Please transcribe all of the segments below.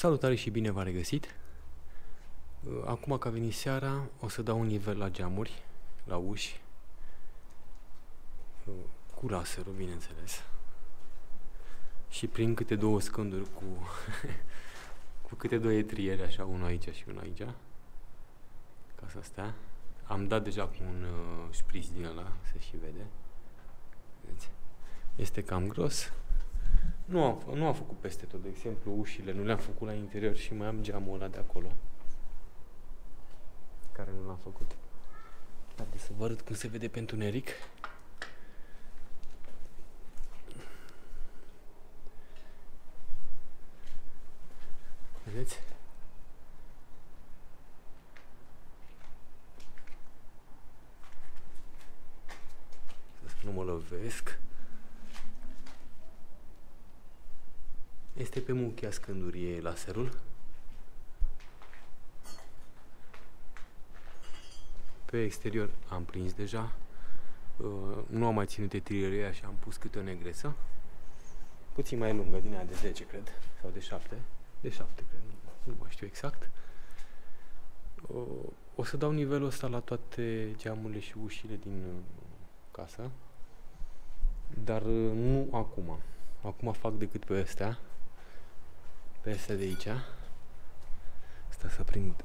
Salutare și bine v-am regăsit! Uh, Acum că a venit seara, o să dau un nivel la geamuri, la uși, uh, cu laserul, bineînțeles. Și prin câte două scânduri cu, cu câte două etriere, așa, unul aici și unul aici, ca să stea. Am dat deja cu un uh, șpriț din ăla, se și vede. Vedeți? Este cam gros. Nu am, nu am făcut peste tot, de exemplu, ușile, nu le-am făcut la interior și mai am geamul ăla de acolo. Care nu l-am făcut. Haideți să vă arăt cum se vede pe întuneric. Vedeți? Să nu mă lovesc. Este pe muchia scândurie laserul. Pe exterior am prins deja. Uh, nu am mai ținut etrierea și am pus câte o negresă. Puțin mai lungă, din aia de 10, cred. Sau de 7. De 7, cred. Nu mai știu exact. Uh, o să dau nivelul ăsta la toate geamurile și ușile din uh, casă. Dar nu acum. Acum fac decât pe astea pe astea de aici. Asta să prind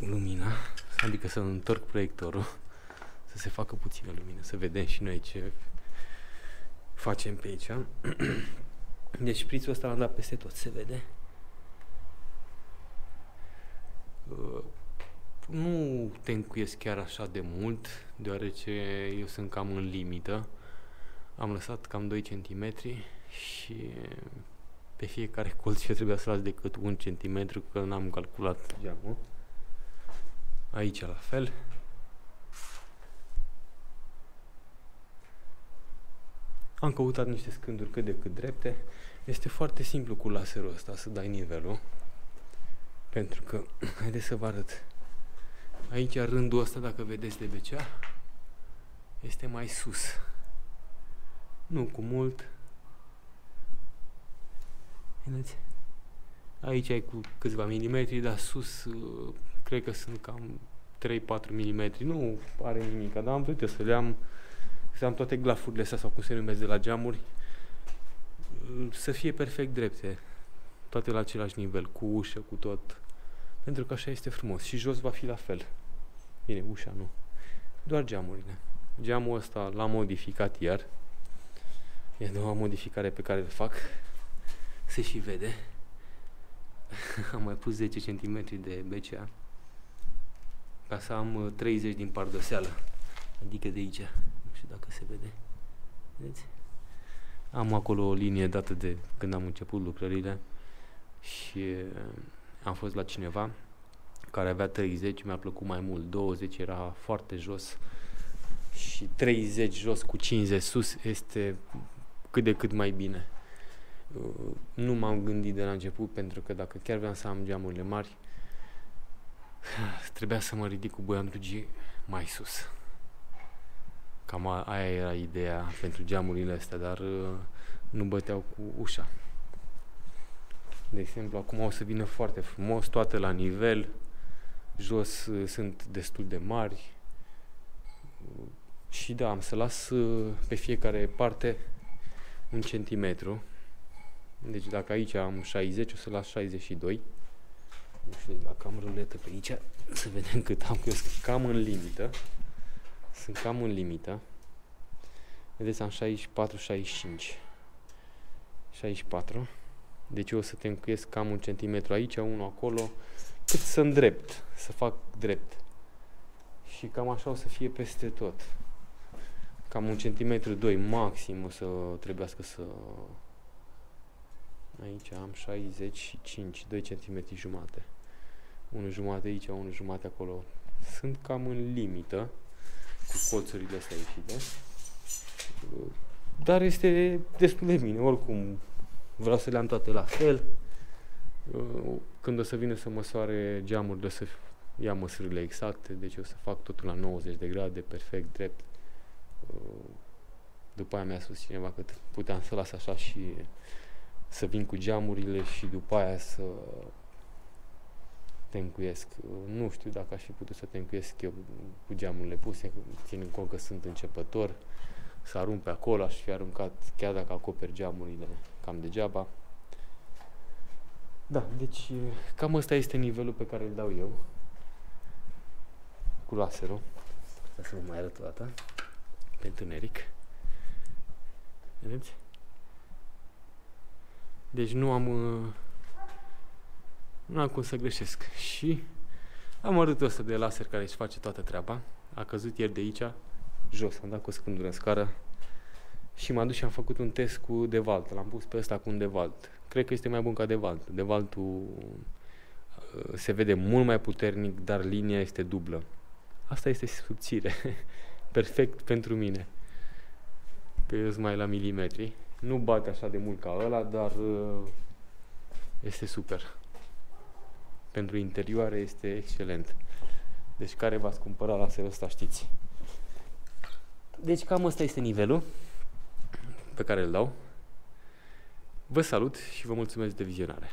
lumina, adică să întorc proiectorul, să se facă puțină lumină, să vedem și noi ce facem pe aici. Deci șprițul ăsta l-am dat peste tot, se vede. Uh, nu te încuiesc chiar așa de mult, deoarece eu sunt cam în limită. Am lăsat cam 2 cm și pe fiecare colț eu trebuia să las decât un centimetru, că n-am calculat geamul. Aici la fel. Am căutat niște scânduri cât de cât drepte. Este foarte simplu cu laserul ăsta să dai nivelul. Pentru că, haideți să vă arăt. Aici rândul ăsta, dacă vedeți de becea, este mai sus. Nu cu mult, Vedeți? Aici ai cu câțiva milimetri, dar sus uh, cred că sunt cam 3-4 mm. Nu are nimic, dar am vrut eu să le am, să am toate glafurile astea sau cum se numesc de la geamuri, uh, să fie perfect drepte. Toate la același nivel, cu ușă, cu tot. Pentru că așa este frumos. Și jos va fi la fel. Bine, ușa nu. Doar geamurile. Geamul ăsta l-am modificat iar. E noua modificare pe care îl fac se și vede. am mai pus 10 cm de BCA ca să am 30 uh, din pardoseală, adică de aici. Nu știu dacă se vede. Vedeți? Am acolo o linie dată de când am început lucrările și uh, am fost la cineva care avea 30, mi-a plăcut mai mult, 20 era foarte jos și 30 jos cu 50 sus este cât de cât mai bine nu m-am gândit de la început pentru că dacă chiar vreau să am geamurile mari, trebuia să mă ridic cu boiandrugii mai sus. Cam aia era ideea pentru geamurile astea, dar uh, nu băteau cu ușa. De exemplu, acum o să vină foarte frumos, toate la nivel, jos uh, sunt destul de mari și da, am să las uh, pe fiecare parte un centimetru deci dacă aici am 60, o să las 62. Nu știu dacă am ruletă pe aici, să vedem cât am, că eu sunt cam în limită. Sunt cam în limită. Vedeți, am 64, 65. 64. Deci eu o să te încuiesc cam un centimetru aici, unul acolo, cât să îndrept, să fac drept. Și cam așa o să fie peste tot. Cam un centimetru, doi maxim o să trebuiască să Aici am 65, 2 cm jumate. 1 jumate aici, 1 jumate acolo. Sunt cam în limită cu colțurile astea ieșite. Dar este destul de bine, oricum vreau să le am toate la fel. Când o să vină să măsoare geamurile, să ia măsurile exacte, deci o să fac totul la 90 de grade, perfect, drept. După aia mi-a spus cineva că puteam să las așa și să vin cu geamurile și după aia să te încuiesc. Nu știu dacă aș fi putut să te încuiesc eu cu geamurile puse, ținând cont că sunt începător, să arunc pe acolo, aș fi aruncat chiar dacă acoperi geamurile cam degeaba. Da, deci cam ăsta este nivelul pe care îl dau eu cu laserul. Asta să vă mai arăt o dată pe întuneric. Vedeți? Deci nu am uh, nu am cum să greșesc. Și am arăt ăsta de laser care își face toată treaba. A căzut ieri de aici, jos, am dat cu scândură în scară și m-am dus și am făcut un test cu Devalt. L-am pus pe ăsta cu un Devalt. Cred că este mai bun ca Devalt. Devaltul uh, se vede mult mai puternic, dar linia este dublă. Asta este subțire. Perfect pentru mine. Că eu sunt mai la milimetri. Nu bate așa de mult ca ăla, dar uh, este super. Pentru interioare este excelent. Deci care v-ați cumpăra la serul ăsta știți. Deci cam ăsta este nivelul pe care îl dau. Vă salut și vă mulțumesc de vizionare.